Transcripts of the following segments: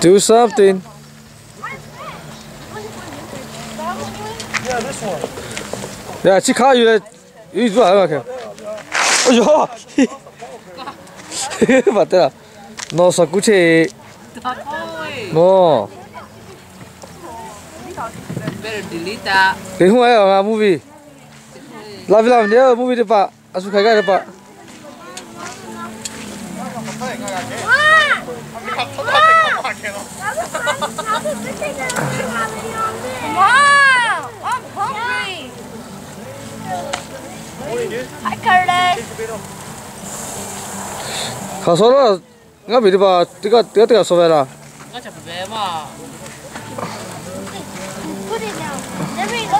Do something. Yeah, this one. 야, 지 가, 이래. 이리 와, 이렇게. 어, 야! 맞더라. 너 사쿠치. 너. Better delete that. cái không ai ở movie làm làm nhớ movie đi bạn à số khai cái đi 같은 거막이야 Wow! I'm hungry! Hi, Curtis! 가서라, nga bị đi vào, tức là tức là so về là. Nga chả về mà. Put it down. Let me go.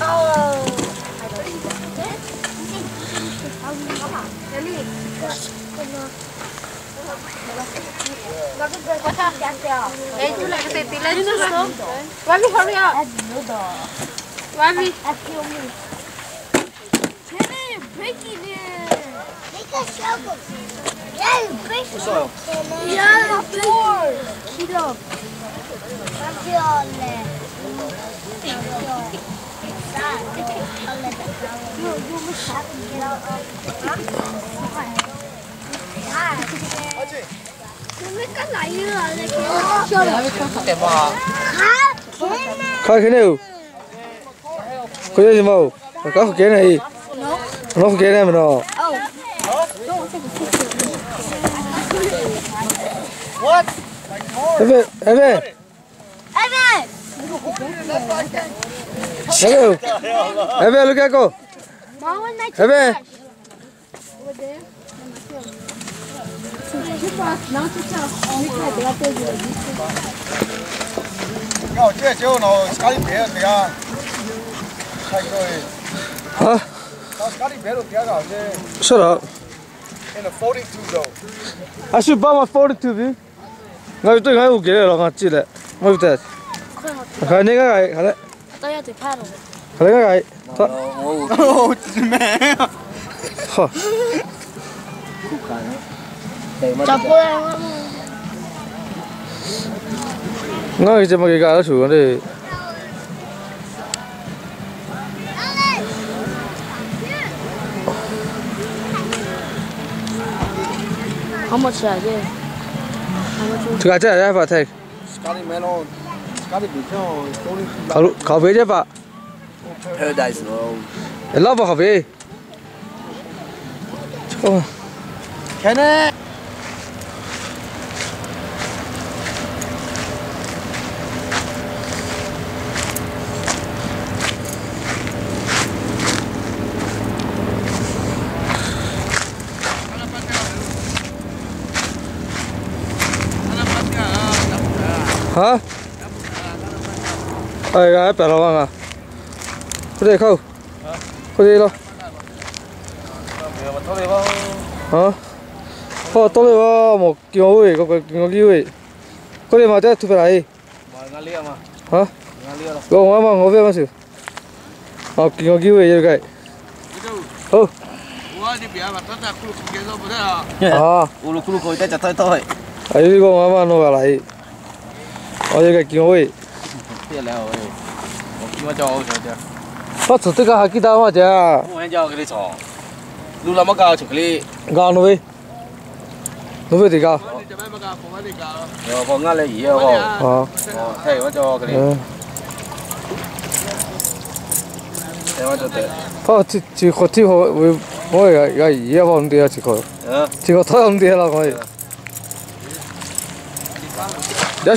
Oh. Wabi, hurry up. Wabi. Kenny, breaking it. Make a shovel. Yeah, break it. Yeah, four. Kilo. Wabi, ole. You, you must have to get out of the khai cái nào có gì mà có cái này. Nó cái này mà nó. Em về em về. Em về em về lúc at go em về. No, chưa chưa nó scali bé thì à. Sai rồi. Hả? Nó scali bé rồi thì à rồi. Shut up. In a 42 though. I should buy my 42 view. Ngay tôi ngay uke rồi ngay chị đấy. Ngay tôi. Khai ngay ngay khai đấy. Tôi 要嘴怕了。khai ngay ngay. Thôi. Oh, mẹ. Hả. Cúp cái nữa. ngay giờ mà cái gà nó xuống đi How much are they? Thực ra là phải thầy. Khảo khảo về chứ bạn. Paradise no. Love khảo về. Kenneth. hả? Ai ra bẻ lòng à? Có thể không? Có thể không, hả? Họ tôi là một kiểu ấy có cái kiểu ấy có thể mà chết thu về lại, hả? Có mà mà ngó về mà xử họ kiểu kiểu ấy cái ô ờ. ờ. à. Ulu kulu koi ta chắc thôi thôi. Ai đi con mà nó vào lại 어여가 김오이 뛰어내요 김오 cho cho phát sử tức là kita mà chả. Mua cho cái này chó lúc làm cái chụp cái gà nuôi nuôi thì gà. Rồi còn ngã lấy gì không? ờ. ờ thay quá cho cái này ờ. thay quá cho tệ phát chỉ chỉ có chỉ có mỗi cái cái gì không đi à chỉ có ờ. chỉ có thôi không đi là coi. Dạ, Đã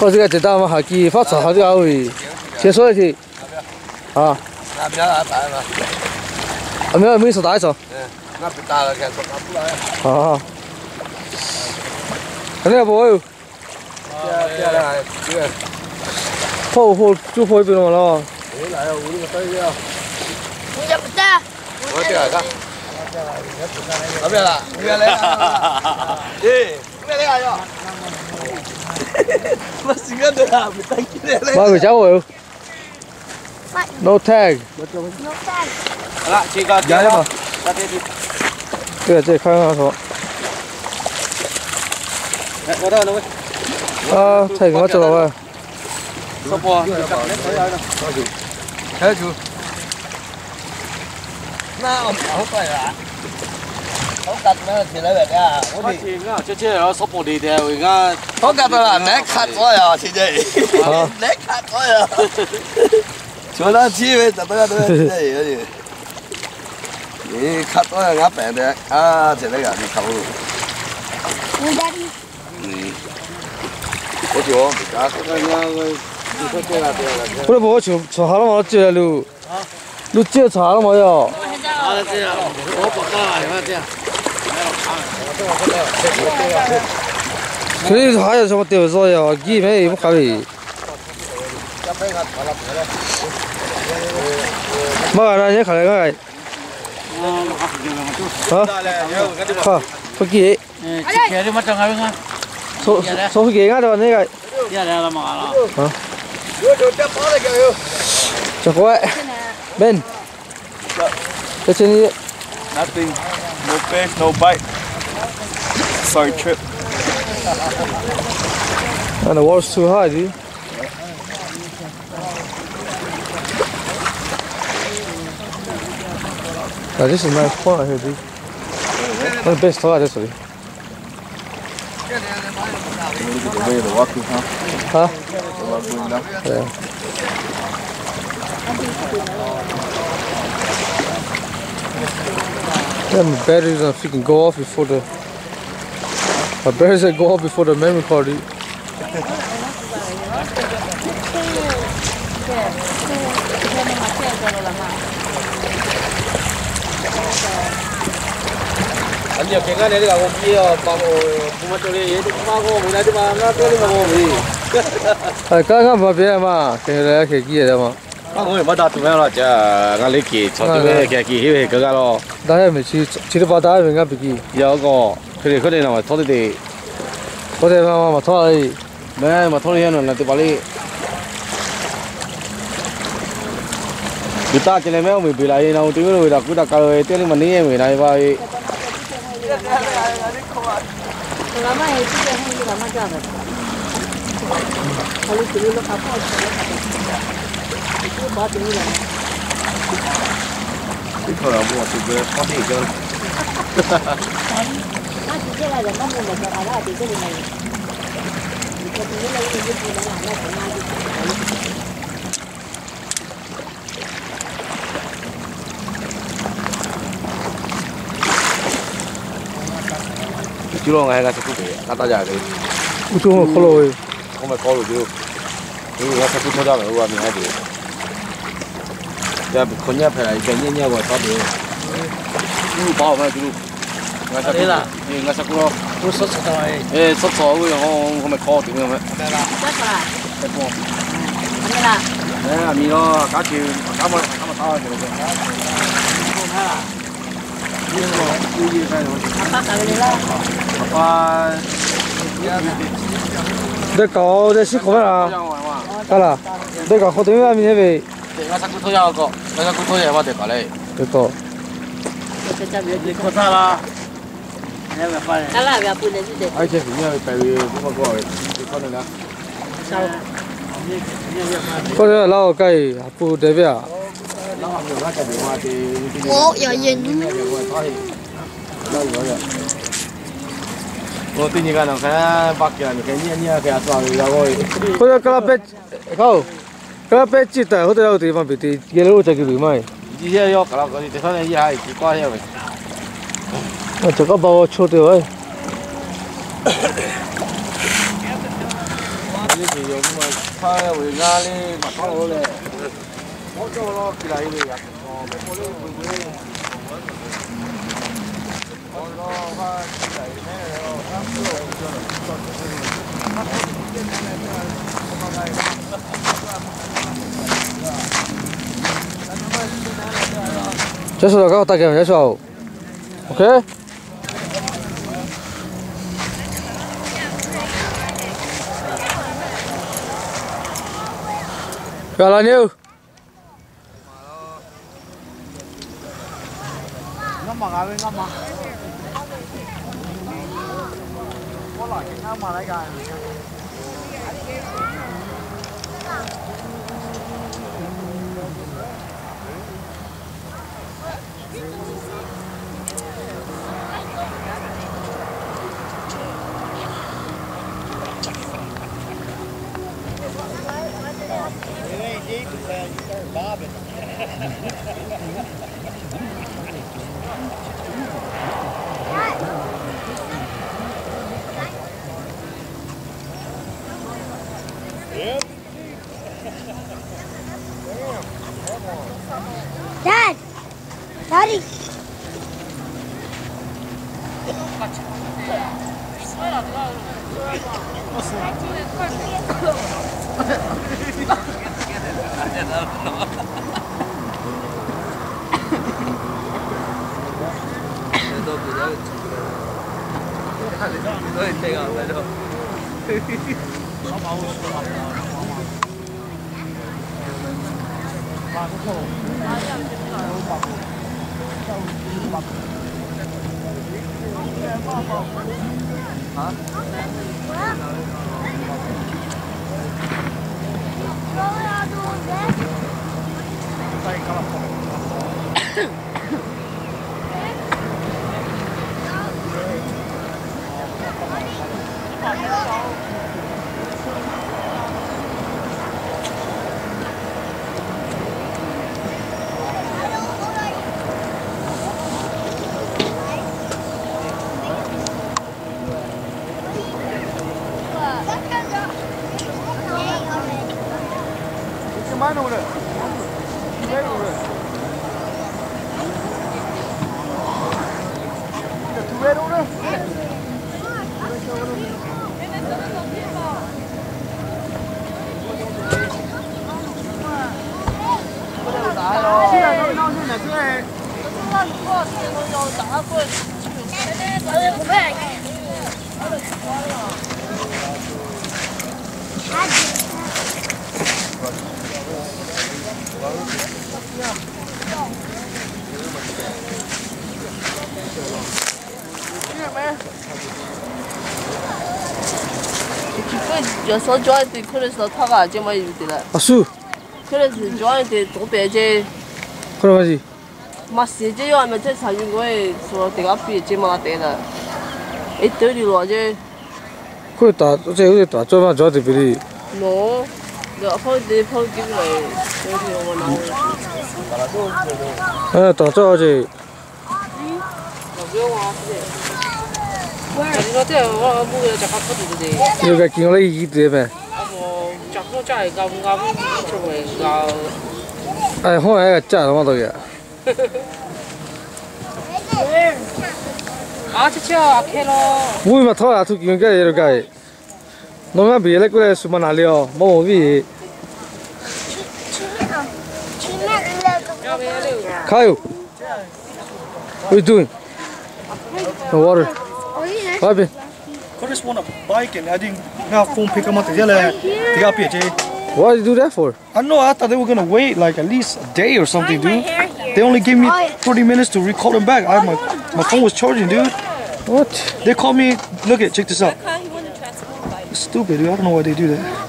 我这个这单我好记，发财好这个位，先说一次，啊，那不要拿白嘛，啊没有没说大一说，嗯，那不大了，该说拿不来，啊，肯定不会，接接来，这个，跑跑就跑一边了，回来了，我这个飞掉，我也不带，我带来的。怎么样了？怎么样了？咦，怎么样了？Mọi người cháu rồi No tag. No tag. Là chỉ có giá mà. Cái này khang hơn thôi. Nó đâu đâu. Ờ, thầy ngó cho rồi. Sao bò? Thế chú. Na ông không phải là 卡咗呀，啱病嘅，啊，前兩日你頭。我家的。嗯，我叫我唔加，嗰個啱佢，你出車啦，車啦，車。我都冇從從下都冇接路路接查都冇有啊即係我爸爸係乜啫？ 佢哋下有什麼掉咗呀幾咩唔可以乜嘢咧？你看嚟看嚇嚇飛機誒，之前啲乜仲係咩？坐坐飛機啱就呢個一嚟啦嘛啦。就乖 Ben 這前你 Nothing. No fish, no bite. Sorry, trip. and the water's too high dude Now, this is a nice right here, dude. One the best spot, way huh? Yeah. Yeah, my battery's gonna freaking go off before the. I better say go out before the memory card. anh nhiều cái à? này là gồm kia bao gồm mà chỗ này thì bao gồm cái này thì mà nó cái này mà gồm gì mà cái này cái kia đó mà à người mà đặt tụi nó là chả ngang lấy kia cho tụi cái kia cái cái đó đó là mình chỉ chỉ được đó mình ngang bị kia giờ 把大家没干笔记，有個佢哋佢哋嗱拖啲地，我在妈妈嘛，拖而已。咩咪拖啲嘢嗱啲把你。kita chile me mi bilai na uti mi da kuda kalau itu ni mani mi na ba i 我妈也是这样，你干嘛这样的？我里里头还泡水，我把 这里来。 Cái cửa mua thì về có thể cho 那直接来人家弄的，叫他那里这里来。你这里来一个不能拿那什么？ chú lo ngày ngày sẽ cũng phải cắt ta dài đấy 我中午喝了喂， không phải có được chứ nếu ngày sẽ cũng thôi ra rồi qua mình hay được giờ con nhà phải cái nhà nhà gọi sao được chú bảo mà chú ngày sẽ cũng ngày sẽ cũng lo 都熟熟到哎， ê sắp sọ cái họ không phải khó tiếng mà 再出来， cái con 没了。 nè mình nó cá chịu cá mà cá mà tao được rồi 爸爸干了了， và 在搞在洗口饭啦， ra ngoài mà 干了，在搞好多面面呗， ngày sẽ cũng thôi ra có ngày sẽ cũng thôi ra mà được cả đấy 这搞，这这别你扩大啦，你咪翻嚟。干了 Καλά, αγαπού είναι, ζείτε. Όχι, έχει μια παιδί που μα κόβει. Τι πάνω να. Có thể là lau cây phụ tế về à? Ồ, giờ nhìn. Ồ, tin như cái nào cái bắc kia, cái nhiên nhiên cái sao rồi. Có thể cái bếp, không? Cái bếp chỉ tại có thể là từ phần bị thì cái lỗ chạy cái bị mày. Chỉ là do cái là cái thì sao này gì hay, chỉ thế vậy mà chỉ có bò chuột rồi Just look out again, that's số, ok? Rồi là nhiêu? Ngâm bằng à, ngâm bằng. Có loại cái nào mà lại gài. Dad! 有时候 joint 可能是 타가 아주 많이 되나. 아수. 그래서 joint 도배제. 그럼 가지. 막 세제요 하면 제 사준 거에 저 내가 비제 막 되나. 이 들이로 어제. 그다 어제 어제 다 저만 저한테 비리. 너. 내가 펄디 펄디 그래. 여기 오고 나오고. 에, 다 저지. 응? 나 배워 왔어. 要嘅見我呢依啲咩？我真係咁啱做嚟㗎。誒，可能係真係諗到嘅。啊，即係阿 K 咯。會咪拖下拖見嘅嘢嘅，我啱俾你嗰啲數碼嗱料，冇冇啲。Kyle, what are you doing? The water. What happened? I just want a bike and I didn't have phone pick them up together. They got PJ. Why did you do that for? I know, I thought they were gonna wait like at least a day or something, dude. They only gave me 30 minutes to recall them back. I, my, my phone was charging, dude. What? They called me, look at, check this out. It's stupid, dude. I don't know why they do that.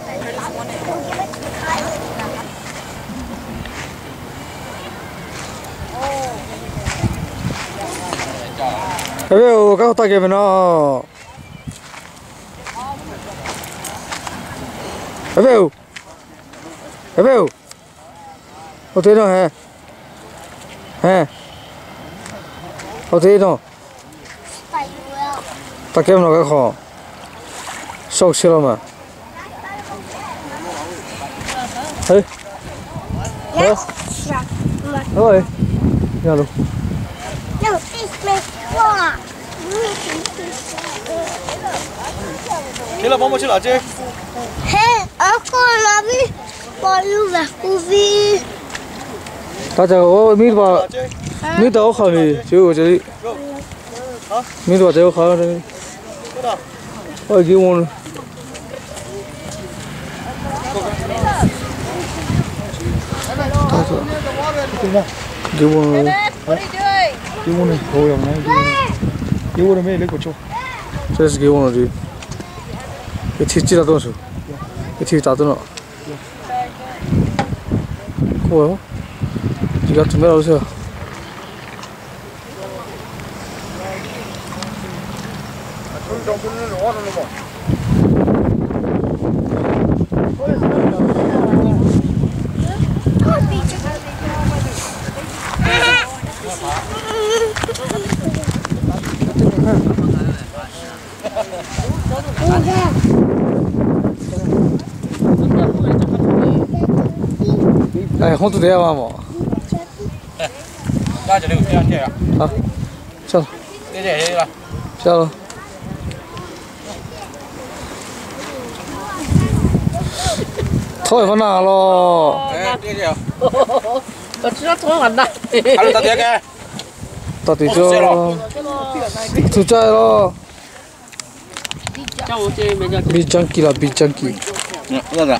Abbiamo cauta che no. Abbiamo. Abbiamo. Wat te no eh. hè? O te no. Ta che no che nog Sok silo ma. Hé? Ja. Ja. Hoi. Ja, loop. 哇！खेला बम चला जे हे अको लबी पलु बकुवी ta chờ ô mít vào mít đâu khỏi thì chứ của chị mít vào chơi đâu khỏi đây ôi kêu môn ta chờ kêu môn 이거는 겨우 양나 이거는 매일 이거 줘 그래서 게 오늘 이 티지 다던 수 티지 다던 고요 지가 좀 해라 오세요. 哎，红土的嘛么？哎，那就这个这样这。下了。这这了。下了。完了。哎，我知道完。还有大。大就。出差。だ。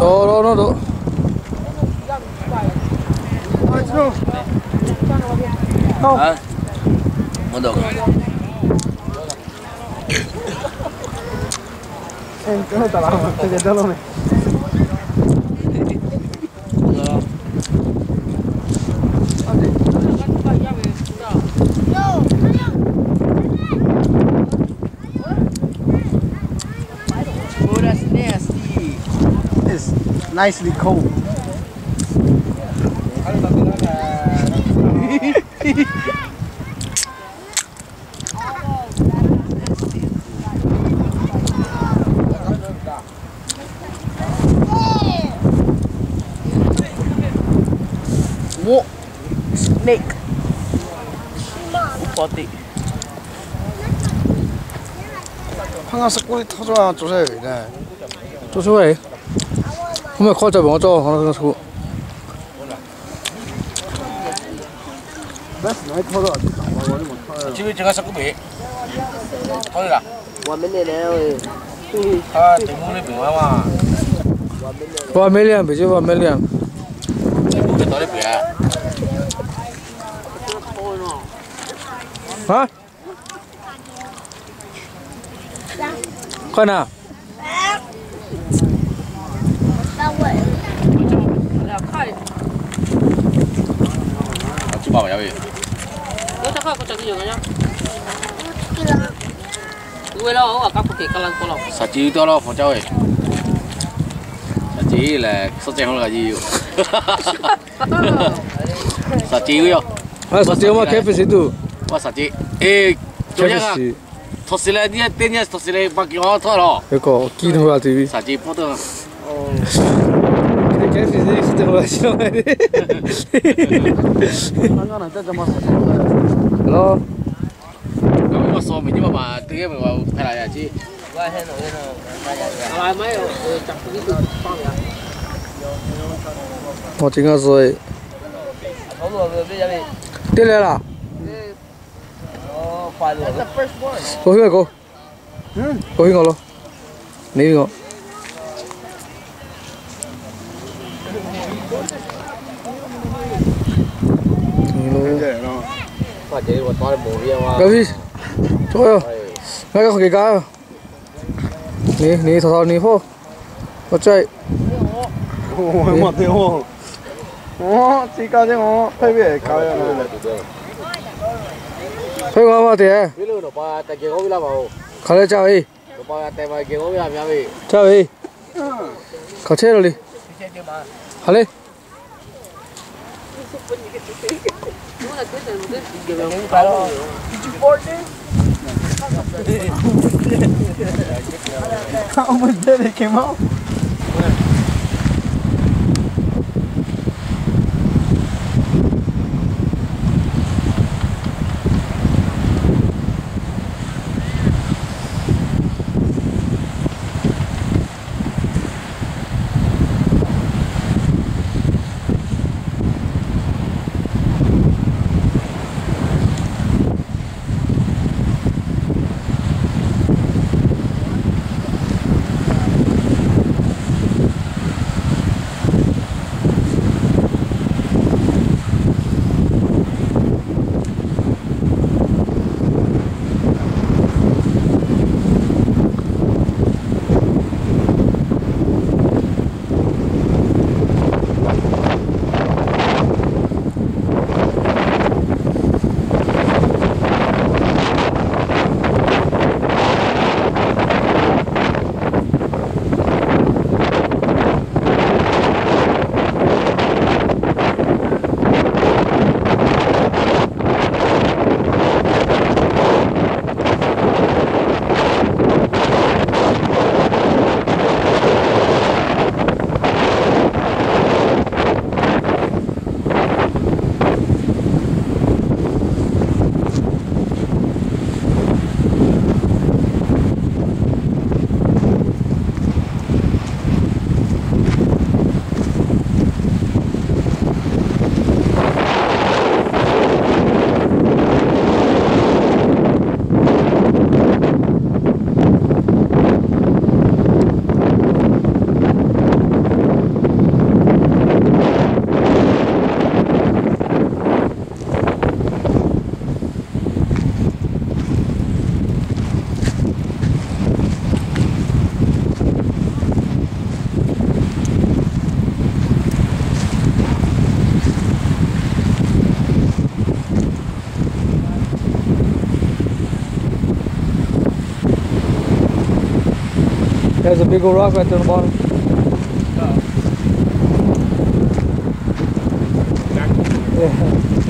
どうどうどうどうどうどうどうどうどうどう nicely cold. 뭐? 스네이크. 버디. 황아스 꼬리 터져야 조세. 네. 做 không phải kho cho bọn cho nó nó xuống bác nói kho rồi chỉ biết chưa sắp cũng bị thôi là quan bên này nè ơi à tìm mua đi biển mà quan bên này bị chứ quan bên này tìm mua cái đó đi à? hả con nào bỏ vào vậy nó chắc là có chắc nhiều nhá. Ui lo ở các cuộc thi các lần cô lộc sao chỉ to lo phòng cháu ấy sao chỉ là sao chẳng là gì? Sao chỉ vậy, không sao chỉ mà kẹp gì tu mà sao chỉ ê chỗ nhà thật sự là đi tên nhà thật sự là bằng kiểu thôi đó. Cái cổ kia thôi là sao chỉ bắt được Geçen sizler işte ulaşılamaydı. Hello. Nó mà so mình nhưng mà bà tự nhiên mình vào hay là nhà chị. Vai hay nổi lên rồi. Vai mấy chặt cái từ con rồi. Họ chính là rồi. Không rồi bây giờ đi. Tiếp lên là. Có hứa cô. Có hứa ngồi luôn. Nếu ngồi. cái gì thôi ngay cái cái cá ní ní thò thò ní phô. Nó chạy. Ôi mặt thế ô ô chỉ cá thế ô phải biết cá rồi phải qua mà thế biết luôn à? nó ba tại kia không biết làm đâu khá là chào đi. Nó ba tại mà kia không biết làm gì chào đi. Khá chết rồi đi. 好嘞。Did? There's a big old rock right there on the bottom. Oh. Yeah.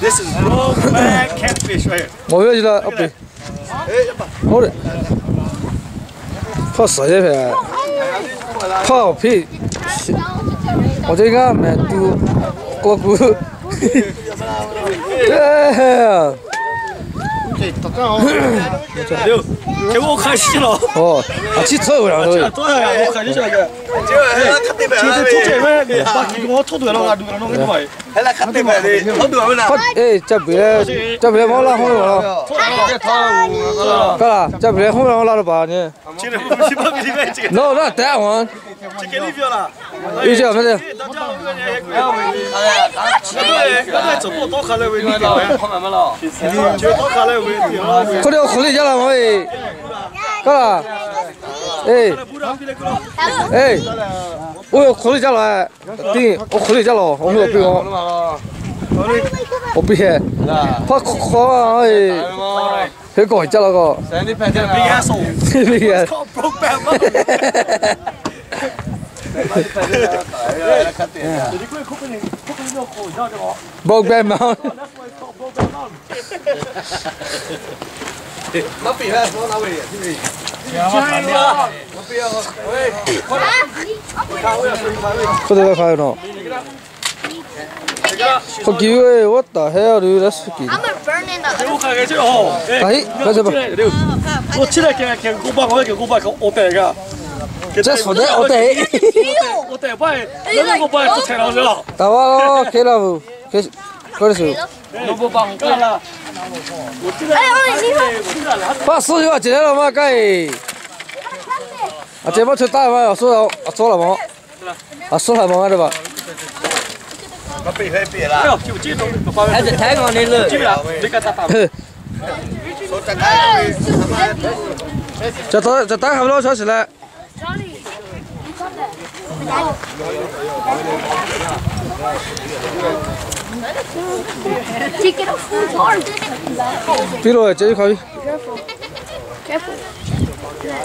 This is low fat catfish right here. Look at that. Hold it. Put some in there. Put a pig. 我这个没丢过骨。对，大家好。给我看戏了。哦，啊，去臭不了都。对呀，我看你这个。就係啦，吸啲其實病做這咩？把我偷渡咯，渡咯，咁咪。係啦，吸啲病你，好多人啊。哎，这边嘞，这边我拉红了，干啦？这边红了我拉了吧呢？這個不是不是咩？這個 No，那带我，這個 一起，我们这。过来，回家了，喂，干，哎，哎，我回来家了，对，我回来家了，我没有被我。我不行，怕垮啊！哎，佢過嚟執啦個。Brokeback Mountain. That's why it's called Brokeback Mountain. Mappy has one away. Giant rock. Mappy has one away. Put it up high now. Fuck you, hey, what the hell, dude? That's fucking. I'm gonna burn in the. Hey, 가져 봐. こっちだけ結構ばっかり結構ばっかりお手が。这，即系扶得我哋，我哋又帮你，你冇帮我停落咗楼，得喎，企楼，佢我哋做，老婆帮我啦，哎，我哋先翻，八十就话进来了嘛，该，啊，这波出大嘛，输了，啊，输了冇，啊，输了冇，对吧？我被黑别了，就这种，还是太阳的热，你给他打。就等就等下咯，小时咧。Take it off. It's hard. 边度系这块？ Careful.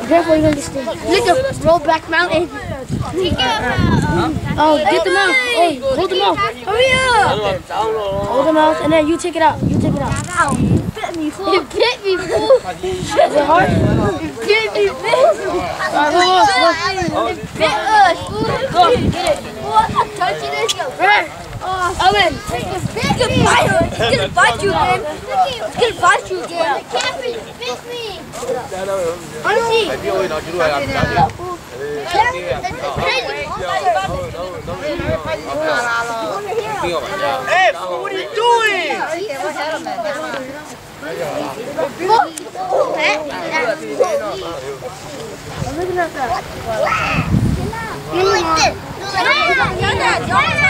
Careful, you're gonna get. Look at roll back mountain. Oh, get the mouth. Hey, hold the mouth. Hurry up. Hold the mouth, and then you take it out. You take it out. Ow. It bit me, fool. It bit me, fool. Is it hard? It bit me, fool. It bit us, fool. Look, get it. Fool, I'm touching it. Right. Owen, it's gonna bite you. It's gonna bite you again. It's gonna bite you again. The catfish bit me. Honestly. Hey, what are you doing? Why giving us? Bird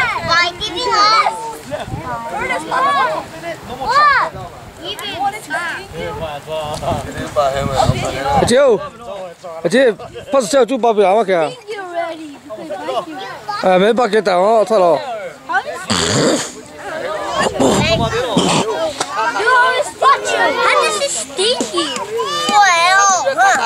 leaving us? Where does Mom? Look! Ajib, Ajib, pas xe chú bao biểu mà kìa. À, mấy bác kia tao, thôi rồi. You eh, always oh, touch it. How does it stinky? Well, huh?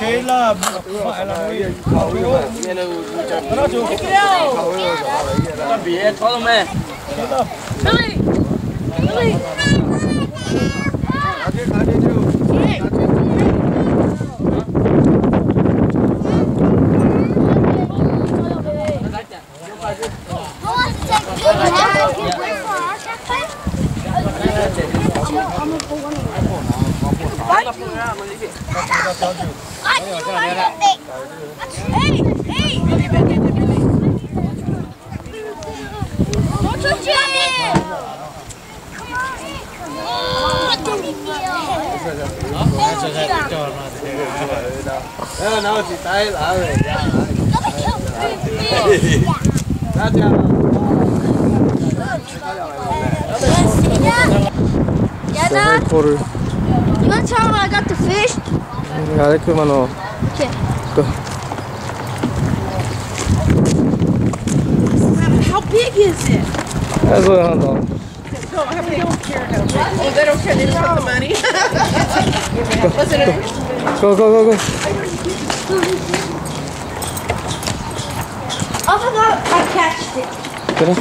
thế là phải là người khẩu nó chú nó bị thoát không em Hey! Hey! quarter. You want to tell them I got the fish? Yeah, they come on. Okay. Go. How big is it? That's what I'm talking don't they don't care how. Oh, they don't care. They just want the money. go, go, go, go. go. Oh my God! I catched it. Get it?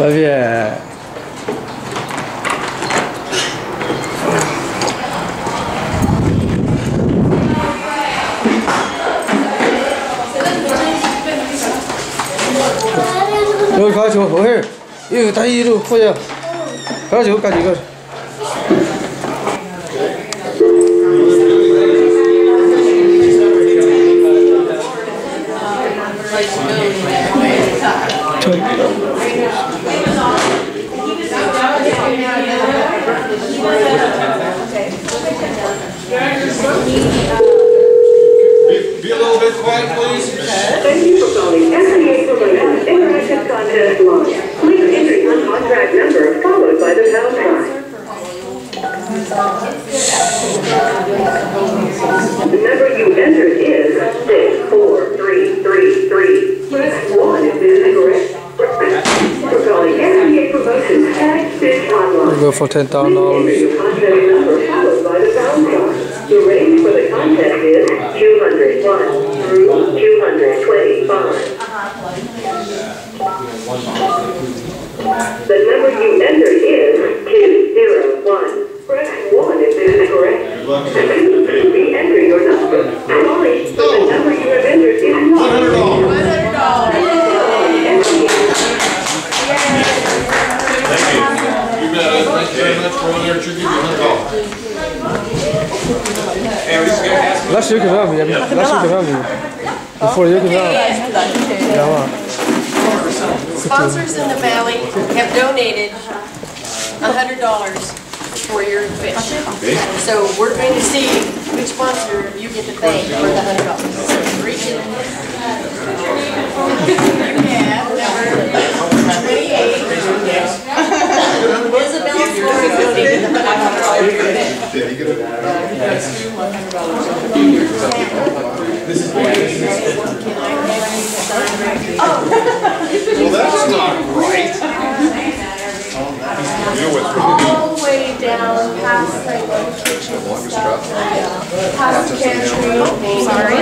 Love you. 여기 가지고 어 이거 다 이리로 포야 가지고 여기까지 이거 Be a little bit quiet, please. Thank you for calling Interactive contest launch. Please enter your contract number followed by the pound sign. The number you entered is 64333. Press 1 if this is correct. For calling NBA Promotions, tag Stitch Online. We'll go for $10,000. The number you entered is 201. Press 1 if this is correct. Re-enter your number. Sorry, but the number you have entered is not. You bet it. Thank you very much for all your tribute. Hey, we just gotta ask. Lass you come me. Lass you come me. Before you come Ja maar. Sponsors in the valley have donated uh-huh. hundred dollars for your fish. So we're going to see which sponsor you get to thank for the hundred dollars. Reach in. You have number twenty-eight. Isabel Flory donated the hundred dollars. all the way down past like the kitchen and stuff. Past the pantry. Sorry.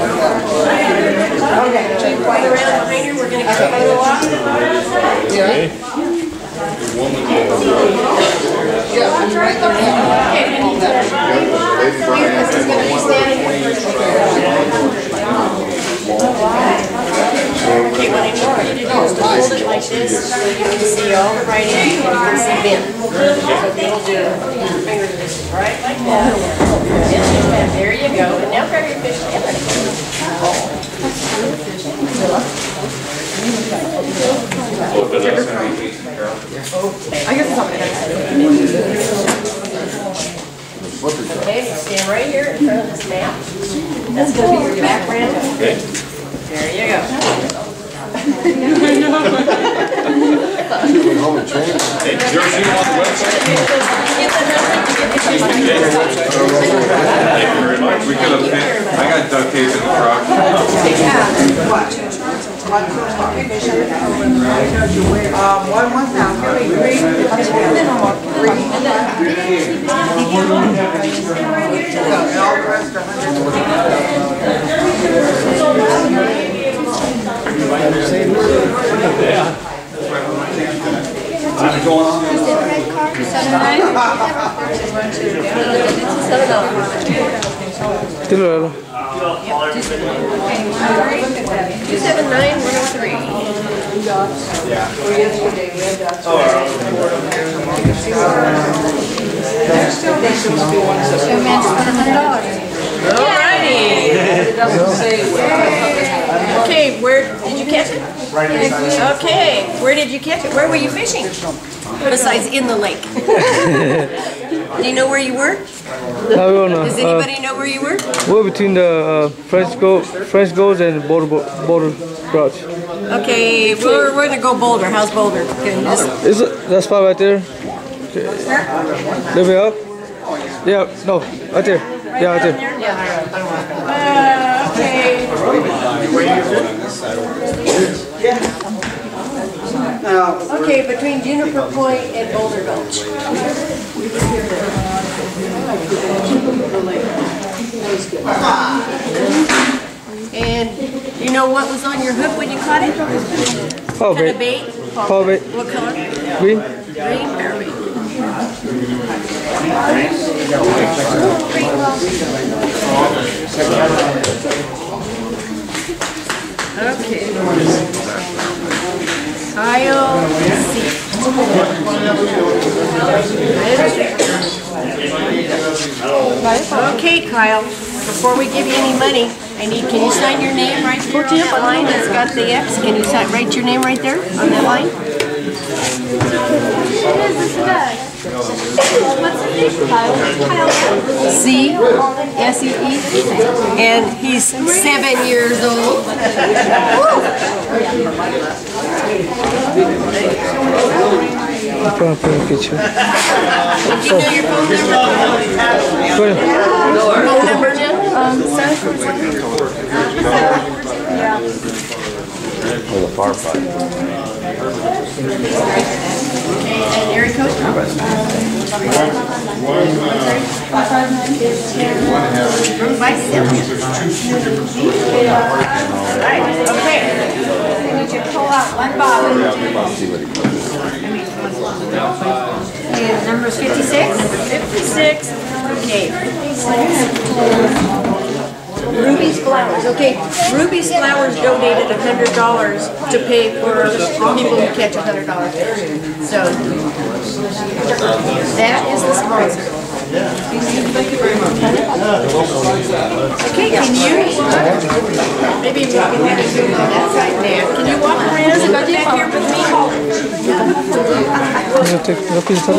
Okay. Right around behind Okay, what I you to to hold it like this, so you can see all the writing, you can see Ben. So do finger right, like that. There you go, and now grab your fish together. Okay, stand right here in front of this map. That's gonna be your background. There you go. Hey, you ever seen them on the website? Get the message, get the Thank you very much. We could have, I got duct tape in the truck. I'm going on. Seven nine. Two seven nine one three. Yeah. Or yesterday we had dots. They're still making school ones. So match one hundred dollars. Alrighty. It doesn't say where. Okay, where, did you catch it? Okay, where did you catch it? Where were you fishing? besides in the lake. Do you know where you were? Now we wanna, Does uh, anybody know where you were? we're between the uh, French go French Gulch and border border garage. Okay, we're, we're gonna go Boulder. How's Boulder? Can just- Is it that spot right there? Okay. Lift me up. Yeah, no, right there. Yeah, right there. Uh, okay. Okay, between Juniper Point and Boulder Gulch. And you know what was on your hook when you caught it? Oh, Kind of bait. bait? Bait. What color? Green. Green or? Okay. Kyle C. Okay, Kyle, before we give you any money, I need, can you sign your name right there on that line that's got the X? Can you sign, write your name right there on that line? C, S E E, and he's seven years old. I'm trying to paint a picture. Do you know your phone number? Go ahead. Phone number, Jim? Um, Okay, and area code? Right, okay. I need pull out one bottle. The number fifty-six? Fifty-six, okay. Ruby's Flowers, okay. Ruby's Flowers donated hundred dollars to pay for people who catch hundred dollars. So, that is the sponsor. Okay, can you, maybe we can have you do on that side now. Can you walk around and go back here with me? I'm gonna take a piece of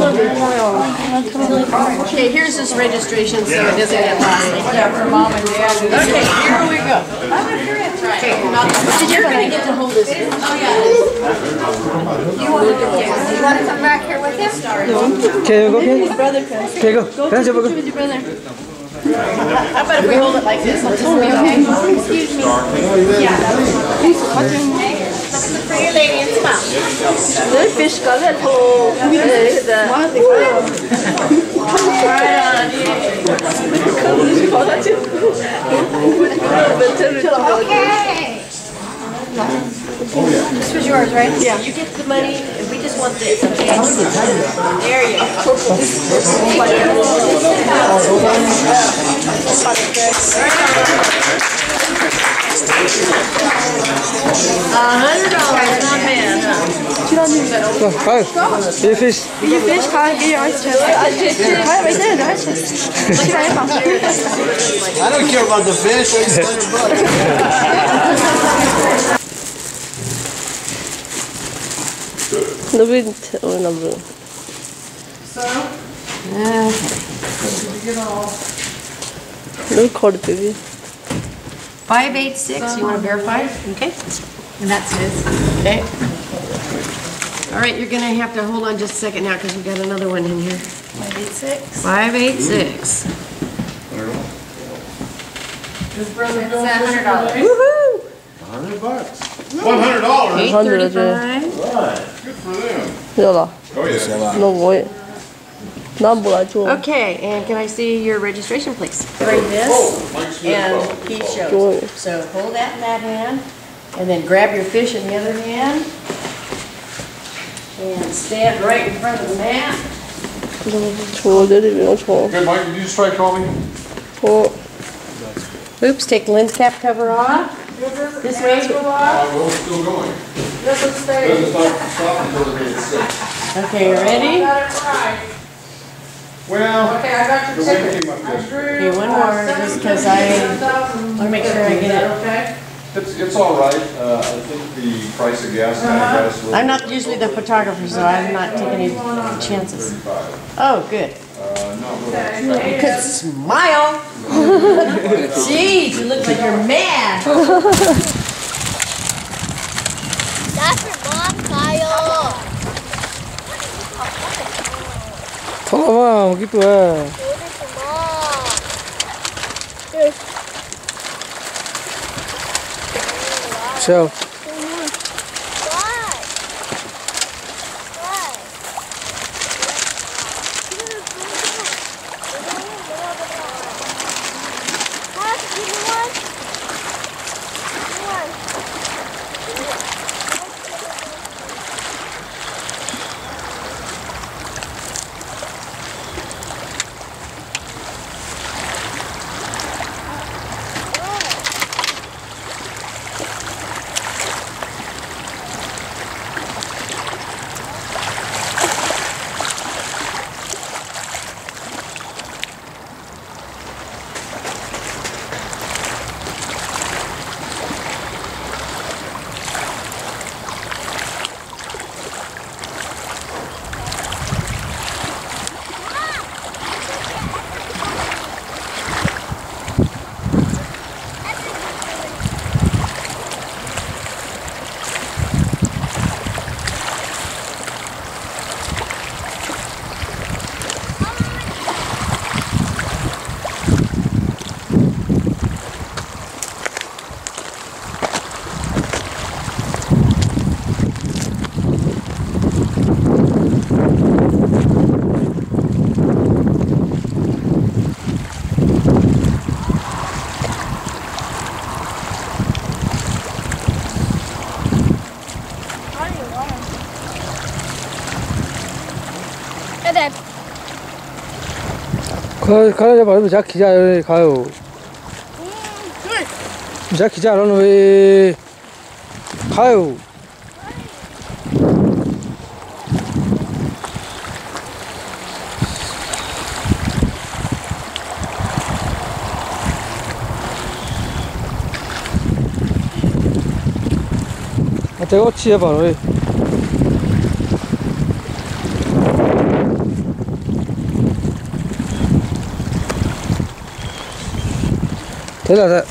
Okay, here's this registration so it doesn't get lost. Yeah, for mom and dad. Okay, here we go. Okay, now, you're gonna get to hold this. Oh, yeah. You want to, yeah, you want to come back here with him? Can you go here? Brother comes. Okay, go. That's it, go. With your brother. How about if we hold it like this? Let's just be okay. Excuse The fish got whole. This was yours, right? Yeah. You get the money, and we just want okay? There you go. A hundred dollars, not bad, huh? Go, Kyle. Eat fish. You fish can't get your ice chest. Right, right there, the ice chest. Look at. I don't care about the fish. I just want your butt. Nobody tell number. No card, baby. Five eight six, you want to verify? Okay. And that's his. Okay. All right, you're gonna have to hold on just a second now, because we've got another one in here. Five eight six? Five eight six. It's a hundred dollars. Woo-hoo! Hundred bucks. One hundred dollars. Eight Hundred, thirty-five. Good for them. Yalla. Oh yeah. 너뭐 Okay, and can I see your registration, please? Bring this, oh, and he shows. So hold that in that hand, and then grab your fish in the other hand, and stand right in front of the mat. Okay, Mike, did you just try calling? Four. Oops, take the lens cap cover off. This way's. Uh, still going. Doesn't stay. Okay, you ready? Well, okay, I got your ticket. Okay, one more, just because I want to make sure I get it It's, it's all right. Uh, I think the price of gas kind of got us a little. I'm not usually the photographer, so I'm not taking any chances. Oh, good. Uh, not really. You could smile. Jeez, you look like you're mad. Tolong mah, begitu eh. Sudah semua. Eh. So. 가, 가자 말고 자 기자 가요. 자 기자 안 왜? 가요. 아, 어찌 해봐, 왜? 这个是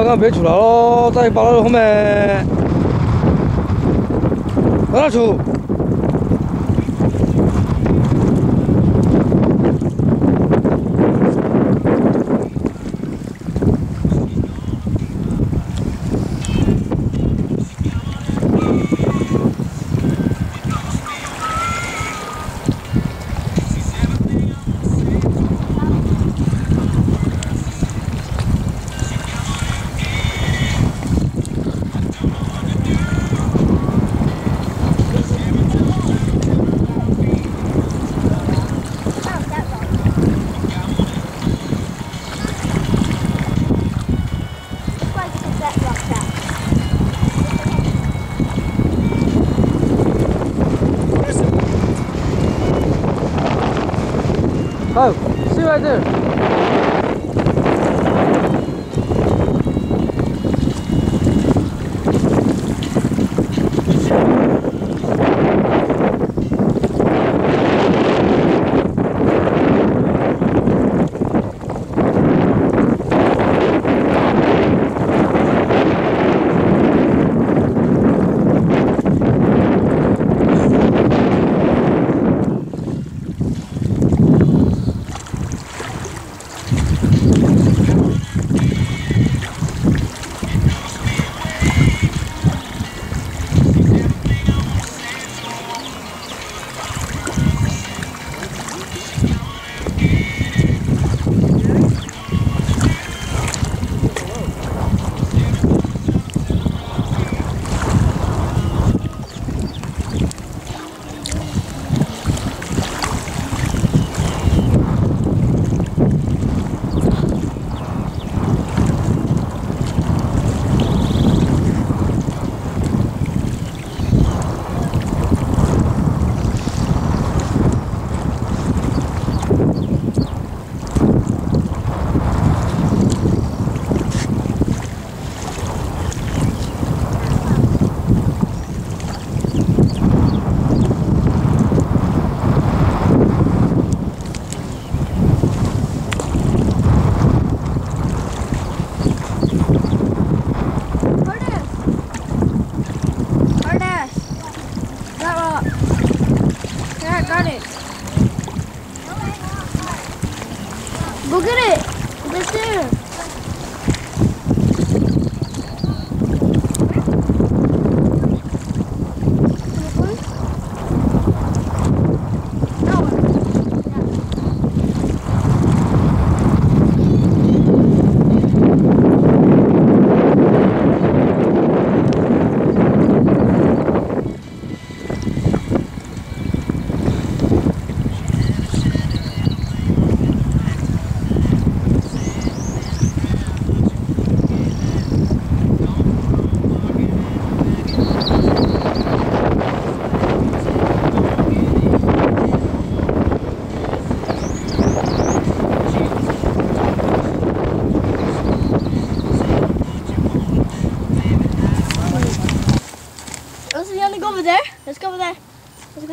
刚刚别出来喽在八路后面往哪出好随便走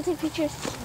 Take pictures.